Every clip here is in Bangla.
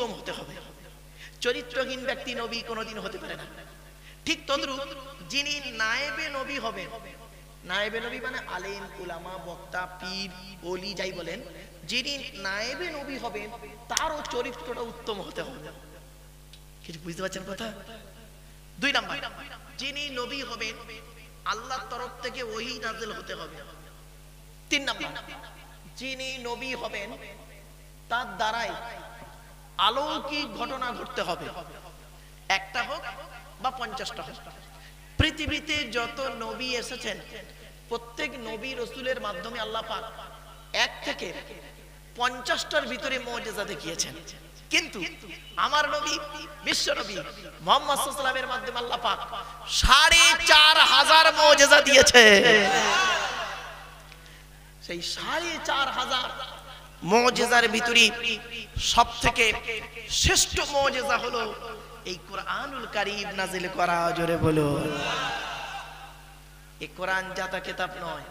উত্তম হতে হবে। চরিত্রহীন ব্যক্তি নবী কোনোদিন হতে পারে না। ঠিক তদ্রূপ যিনি নায়েবে নবী হবেন, নায়েবে নবী মানে আলেম, উলামা, বক্তা, পীর, ওলি, যাই বলেন, যিনি নায়েবে নবী হবেন, তারও চরিত্রটা উত্তম হতে হবে। কিছু বুঝতে পারছেন কথা? দুই নাম্বার, যিনি নবী হবেন, আল্লাহর তরফ থেকে ওহি নাজিল হতে হবে। তিন নাম্বার, যিনি নবী হবেন, তার দ্বারাই অলৌকিক ঘটনা ঘটতে হবে। একটা হোক বা পঞ্চাশটা হোক। পৃথিবীতে যত নবী এসেছেন, প্রত্যেক নবী রসুলের মাধ্যমে আল্লাহ পাক এক থেকে পঞ্চাশটার ভিতরে মজেজা দেখিয়েছেন। কিন্তু আমার নবী, বিশ্ব নবী মোহাম্মদ সাল্লামের মাধ্যমে আল্লাহ পাক সাড়ে চার হাজার মজেজা দিয়েছে। সেই সাড়ে চার হাজার মজেজার ভিতরে সব থেকে শ্রেষ্ঠ মজেজা হলো এই কোরআনুল কারিম নাজিল করা, জোরে বলো। এই কোরআন জাতা কিতাব নয়।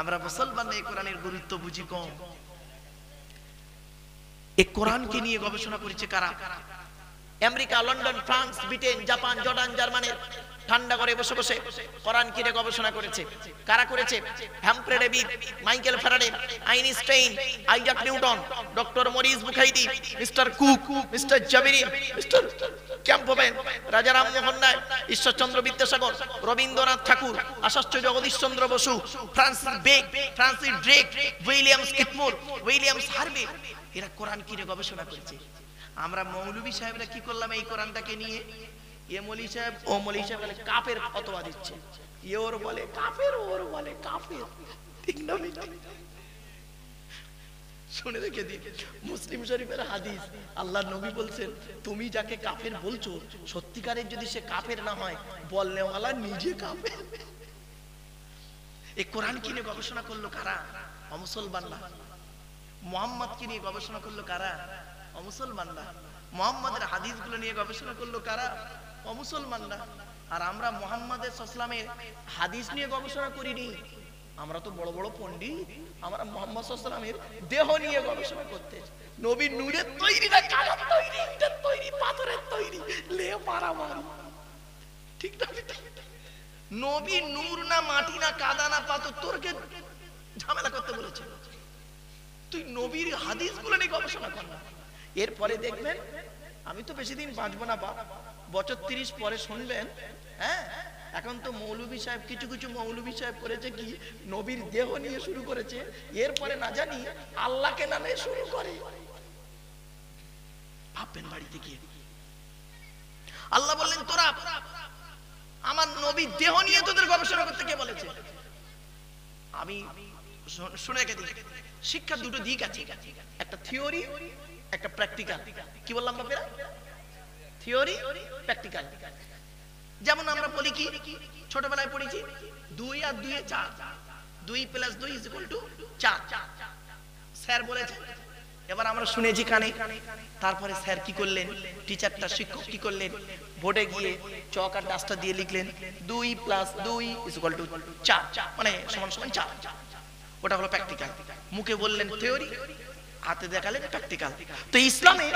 আমরা মুসলমান এই কোরআনের গুরুত্ব বুঝি কম। এই কোরআনকে নিয়ে গবেষণা করেছে কারা? America, London, France, Britain, Japan, Jordan, জার্মানির ঠান্ডা করে বসে বসে কোরআন কিনে গবেষণা করেছে? কারা করেছে? Humphrey David Michael Faraday Einstein Isaac Newton, doctor Morris বুখাইদি mister Cook, mister জাবিরি, mister Campbell Raja Rammohan Roy, Ishwarchandra Vidyasagar, Rabindranath Tagore, আশাশ্চ Jagadishchandra Bose, Francis Beck Francis Drake, Williams কিটমুর, Williams Harvey এরা কোরআন কিনে গবেষণা করেছে? আমরা মৌলভী সাহেবরা কি করলাম এই কোরআনটাকে নিয়ে? এ কাফের ফতোয়া দিচ্ছে। এ ওর বলে কাফের ওর বলে কাফের ঠিক না শুনে রেখে দিন, মুসলিম শরীফের হাদিস। আল্লাহ নবী বলছেন, তুমি যাকে কাফের বলছো, সত্যিকারের যদি সে কাফের না হয়, বলনেওয়ালা নিজে কাফের এই কোরআন কিনে গবেষণা করল কারা? অমুসলমানরা। মোহাম্মদকে নিয়ে গবেষণা করল কারা? অমুসলমানরা। মোহাম্মদের হাদিসগুলো নিয়ে গবেষণা করল কারা? অমুসলমানরা। আর আমরা মোহাম্মদের সসলামের হাদিস নিয়ে গবেষণা করিনি। আমরা তো বড় বড় পণ্ডিত। আমরা মোহাম্মদ সসলামের দেহ নিয়ে গবেষণা করতে। নবী নূরের তৈরি না কালার তৈরি, ইটের তৈরি, পাথরের তৈরি লে মারামারি ঠিক না নবী নূর না মাটি না কাদা না পাথর, তোরকে ঝামেলা করতে বলেছে। তুই নবীর হাদিসগুলো নিয়ে গবেষণা কর না। এরপরে দেখবেন, আমি তো বেশি দিন বাঁচবো না বা বছর তিরিশ পরে শুনবেন হ্যাঁ? এখন তো মৌলভী সাহেব, কিছু কিছু মৌলভী সাহেব করেছে কি? নবীর দেহ নিয়ে শুরু করেছে, এরপরে না জানি আল্লাহকে নামে শুরু করে। ভাববেন বাড়িতে গিয়ে। আল্লাহ বললেন, তোরা, আমার নবীর দেহ নিয়ে তোদের গবেষণা করতে কে বলেছে? আমি শুনে দিই। শিক্ষার দুটো দিক আছে। একটা থিওরি একটা প্র্যাকটিক্যাল কি বললাম বাপেরা? Theory, practical. যেমন আমরা বলি কি, ছোটবেলায় পড়েছি, দুই আর দুই চার। দুই প্লাস দুই ইজ ইকুয়াল টু চার। স্যার বলেছে, এবার আমরা শুনেছি কানে, তারপরে স্যার কি করলেন, টিচারটা শিক্ষক কি করলেন, বোর্ডে গিয়ে চক আর ডাস্টার দিয়ে লিখলেন, দুই প্লাস দুই ইজ ইকুয়াল টু চার। মানে সমান সমান চার। ওটা হলো প্র্যাকটিক্যাল মুখে বললেন থিওরি হাতে দেখালেন প্র্যাকটিক্যাল তো ইসলামে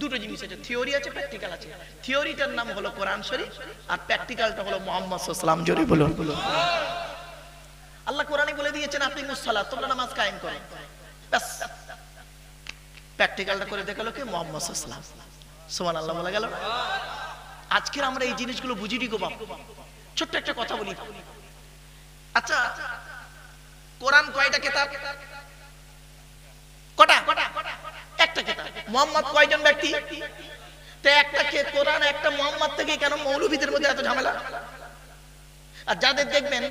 দুটো জিনিস আছে থিওরি আছে প্র্যাকটিক্যাল আছে। থিওরিটার নাম হলো কোরআন শরীফ, আর প্র্যাকটিক্যালটা হলো মোহাম্মদ সাল্লাম জরি বলুন। আল্লাহ কোরআনে বলে দিয়েছেন আপনি মুসাল্লাহ তোমরা নামাজ কায়েম করো। ব্যাস। প্র্যাকটিক্যালটা করে দেখাল কে? মোহাম্মদ সাল্লাম সুমান আল্লাহ বলা গেল। আজকের আমরা এই জিনিসগুলো বুঝিনি গো বাপ। ছোট্ট একটা কথা বলি। আচ্ছা কোরআন কয়টা কেতাব কটা একটা কেতাব মোহাম্মদ কয়জন ব্যক্তি? তো একটা কে কোরআন, একটা মোহাম্মদ থেকে কেন মৌলভীদের মধ্যে এত ঝামেলা? আর যাদের দেখবেন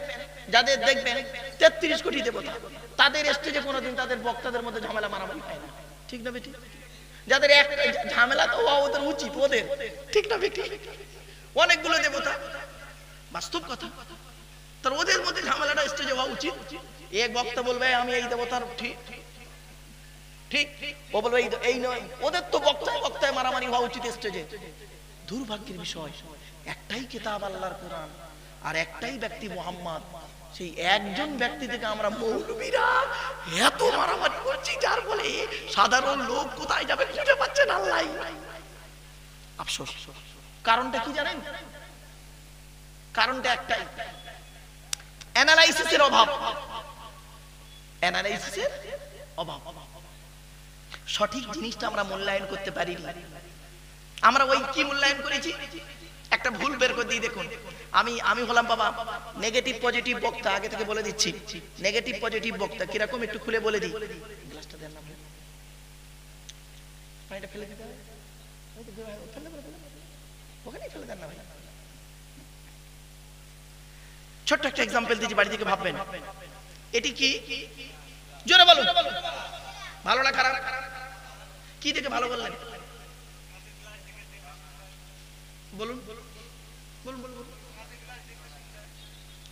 যাদের দেখবেন, তেত্রিশ কোটি দেবতা, তাদের স্টেজে কোনোদিন তাদের বক্তাদের মধ্যে ঝামেলা, মারামারি হয় না। ঠিক না বেটি? যাদের এক, ঝামেলা তো ওদের উচিত, ওদের। ঠিক না বেটি? অনেকগুলো দেবতা। বাস্তব কথা। তার ওদের মধ্যে ঝামেলাটা স্টেজে হওয়া উচিত। এক বক্তা বলবে, আমি এই দেবতার ঠিক ঠিক? ও বলবে এই নয়, ওদের তো বক্তায় বক্তায় মারামারি হওয়া উচিত স্টেজে দুর্ভাগ্যের বিষয়, একটাই আল্লাহর কোরআন আর একটাই ব্যক্তি মোহাম্মদ। সেই একজন ব্যক্তি থেকে আমরা মৌলবীরা এত মারামারি করছি, যার বলে সাধারণ লোক কোথায় যাবে খুঁজে পাচ্ছে না আল্লাহ। আফসোস। কারণটা কি জানেন? কারণটা একটাই। অ্যানালাইসিসের অভাব। অ্যানালাইসিসের অভাব। সঠিক জিনিসটা আমরা মূল্যায়ন করতে পারিনি। আমরা ওই কি মূল্যায়ন করেছি? একটা ভুল বের করে দিয়ে দেখুন। আমি আমি হলাম বাবা নেগেটিভ পজিটিভ বক্তা আগে থেকে বলে দিচ্ছি। নেগেটিভ পজিটিভ বক্তা কীরকম একটু খুলে বলে দিই। গ্লাসটা দেন না পানিটা ফেলে দিতে হবে? ফেলে দাও, ফেলে দাও, ফেলে দাও। ওখানেই ফেলে দেন না ভাই। ছোট্ট একটা এক্সাম্পল দিয়েছি বাড়ি থেকে ভাববেন। এটি কি? জোরে বলুন। ভালো না খারাপ? কি দেখে ভালো বললেন? বলুন বলুন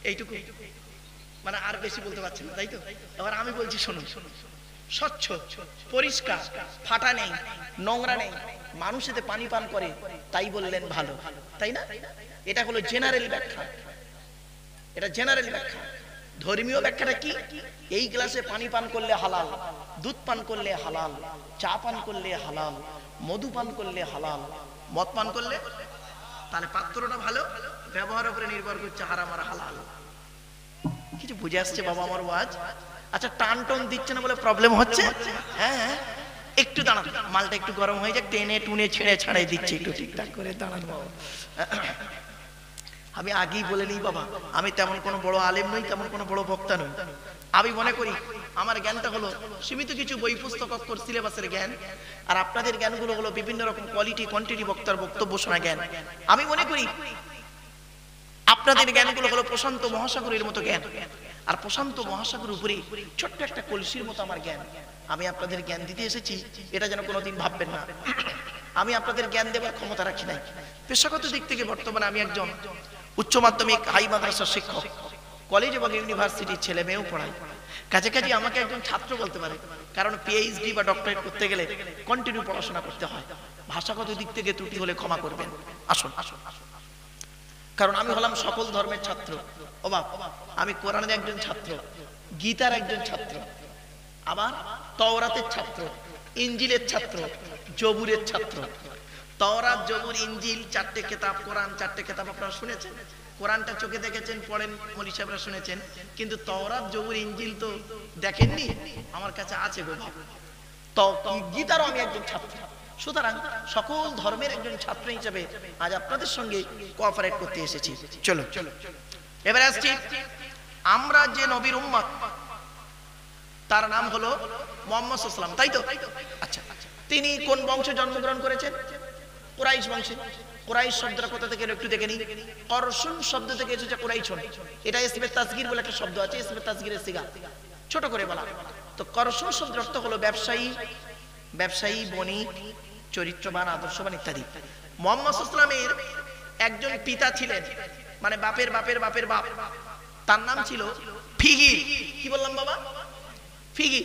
এইটুকু। মানে আর বেশি বলতে পারছেন তাই তো? এবার আমি বলছি শুনুন। স্বচ্ছ, পরিষ্কার, ফাটা নেই, নোংরা নেই, মানুষ এতে পানি পান করে, তাই বললেন ভালো। তাই না? এটা হলো জেনারেল ব্যাখ্যা। এটা জেনারেল ব্যাখ্যা। ধর্মীয় ব্যাখ্যাটা কি? এই গ্লাসে পানি পান করলে হালাল, দুধ পান করলে হালাল, চা পান করলে হালাল, মধু পান করলে হালাল, মদ পান করলে তাহলে পাত্রটা ভালো ব্যবহারের উপরে নির্ভর করছে হারাম আর হালাল। কিছু বুঝে আসছে বাবা আমার ওয়াজ? আচ্ছা টান টন দিচ্ছে না বলে প্রবলেম হচ্ছে? হ্যাঁ হ্যাঁ। একটু দাঁড়ান, মালটা একটু গরম হয়ে যাক, টেনে টুনে ছেড়ে ছাড়াই দিচ্ছে, একটু ঠিকঠাক করে দাঁড়ান বাবা। আমি আগেই বলে নিই বাবা, আমি তেমন কোনো বড় আলেম নই, তেমন কোনো বড় বক্তা নই। আমি মনে করি, আমার জ্ঞানটা হলো সীমিত কিছু বই পুস্তক অক্ষর সিলেবাসের জ্ঞান, আর আপনাদের জ্ঞানগুলো হলো বিভিন্ন রকম কোয়ালিটি কোয়ান্টিটি বক্তার বক্তব্য শোনা জ্ঞান। আমি মনে করি, আপনাদের জ্ঞানগুলো হলো প্রশান্ত মহাসাগরের মতো জ্ঞান, আর প্রশান্ত মহাসাগরের উপরে ছোট্ট একটা কলসির মতো আমার জ্ঞান। আমি আপনাদের জ্ঞান দিতে এসেছি, এটা যেন কোনোদিন ভাববেন না। আমি আপনাদের জ্ঞান দেওয়ার ক্ষমতা রাখি নাই। পেশাগত দিক থেকে বর্তমানে আমি একজন উচ্চ মাধ্যমিক, হাই মাদ্রাসার শিক্ষক। কলেজ এবং ইউনিভার্সিটির ছেলে মেয়েও পড়াই কাছে কাছে আমাকে একজন ছাত্র বলতে পারে, কারণ পিএইচডি বা ডক্টরেট করতে গেলে কন্টিনিউ পড়াশোনা করতে হয়। ভাষাগত দিক থেকে ত্রুটি হলে ক্ষমা করবেন। আসুন আসুন কারণ আমি হলাম সকল ধর্মের ছাত্র। অবাক আমি কোরআনের একজন ছাত্র, গীতার একজন ছাত্র আবার তওরাতের ছাত্র, ইঞ্জিলের ছাত্র জবুরের ছাত্র তওরাত জবুর ইঞ্জিল চারটে কেতাব, কোরআন, চারটে কেতাব আপনারা শুনেছেন? কোরআনটা চোখে দেখেছেন, পড়েন মলি সাহেবরা শুনেছেন। কিন্তু তওরাত জবুর ইঞ্জিল তো দেখেননি? আমার কাছে আছে গো গীতারও আমি একজন ছাত্র। সুতরাং সকল ধর্মের একজন ছাত্র হিসেবে আজ আপনাদের সঙ্গে কোঅপারেট করতে এসেছি। চলো চলো এবার আসছি, আমরা যে নবীর উম্মত, তার নাম হলো মোহাম্মদ সাল্লাম তাই তো? আচ্ছা তিনি কোন বংশে জন্মগ্রহণ করেছেন? কুরাইশ বংশে। কুরাইশ শব্দটা কোথা থেকে একটু দেখে নিই। করসুন শব্দ থেকে এসেছে কুরাইশন এটা ইসমে তাজগির বলে একটা শব্দ আছে, ইসমে তাজগিরের সিগা। ছোট করে বলা। তো করসুন শব্দের অর্থ হলো ব্যবসায়ী ব্যবসায়ী, বণিক, চরিত্রবান, আদর্শবান ইত্যাদি। মোহাম্মদ ইসলামের একজন পিতা ছিলেন। মানে বাপের বাপের বাপের বাপ। তার নাম ছিল ফিগি। কি বললাম বাবা? ফিগি।